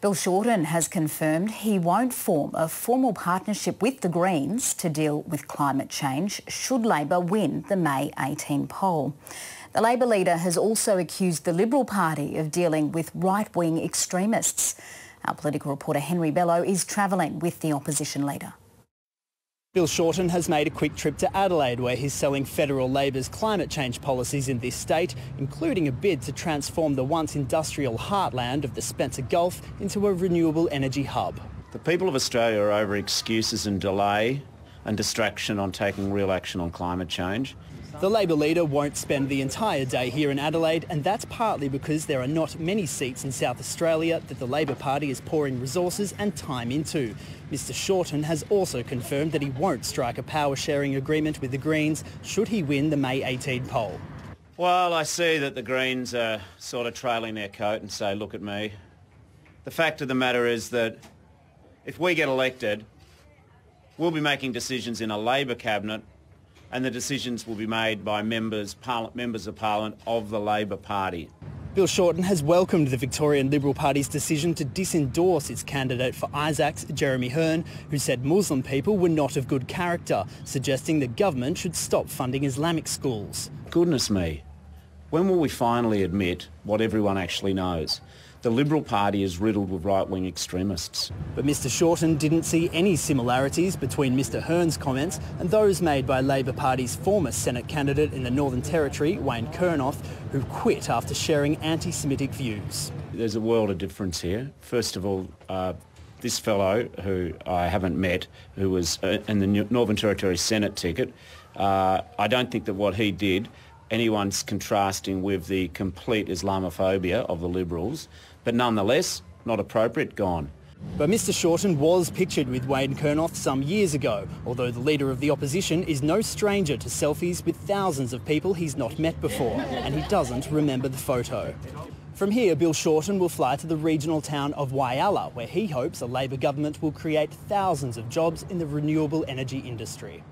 Bill Shorten has confirmed he won't form a formal partnership with the Greens to deal with climate change should Labor win the May 18 poll. The Labor leader has also accused the Liberal Party of dealing with right-wing extremists. Our political reporter Henry Belot is travelling with the opposition leader. Bill Shorten has made a quick trip to Adelaide where he's selling federal Labor's climate change policies in this state, including a bid to transform the once industrial heartland of the Spencer Gulf into a renewable energy hub. The people of Australia are over excuses and delay and distraction on taking real action on climate change. The Labor leader won't spend the entire day here in Adelaide and that's partly because there are not many seats in South Australia that the Labor Party is pouring resources and time into. Mr Shorten has also confirmed that he won't strike a power sharing agreement with the Greens should he win the May 18 poll. Well, I see that the Greens are sort of trailing their coat and say, look at me. The fact of the matter is that if we get elected, we'll be making decisions in a Labor cabinet and the decisions will be made by members, members of Parliament of the Labor Party. Bill Shorten has welcomed the Victorian Liberal Party's decision to disendorse its candidate for Isaacs, Jeremy Hearn, who said Muslim people were not of good character, suggesting the government should stop funding Islamic schools. Goodness me, when will we finally admit what everyone actually knows? the Liberal Party is riddled with right-wing extremists. But Mr Shorten didn't see any similarities between Mr Hearn's comments and those made by Labor Party's former Senate candidate in the Northern Territory, Wayne Kurnorth, who quit after sharing anti-Semitic views. There's a world of difference here. First of all, uh, this fellow, who I haven't met, who was uh, in the Northern Territory Senate ticket, uh, I don't think that what he did anyone's contrasting with the complete Islamophobia of the Liberals, but nonetheless, not appropriate, gone. But Mr Shorten was pictured with Wayne Kurnorth some years ago, although the leader of the opposition is no stranger to selfies with thousands of people he's not met before, and he doesn't remember the photo. From here, Bill Shorten will fly to the regional town of Whyalla, where he hopes a Labor government will create thousands of jobs in the renewable energy industry.